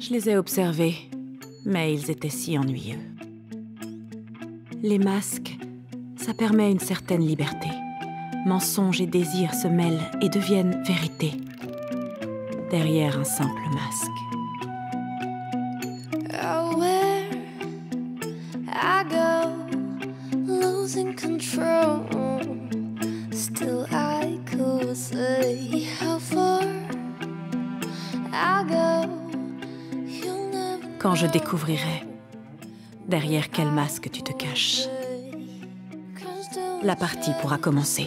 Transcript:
Je les ai observés, mais ils étaient si ennuyeux. Les masques, ça permet une certaine liberté. Mensonge et désir se mêlent et deviennent vérité. Derrière un simple masque. Losing control. Still, I could say how far I go. Quand je découvrirai derrière quel masque tu te caches, la partie pourra commencer.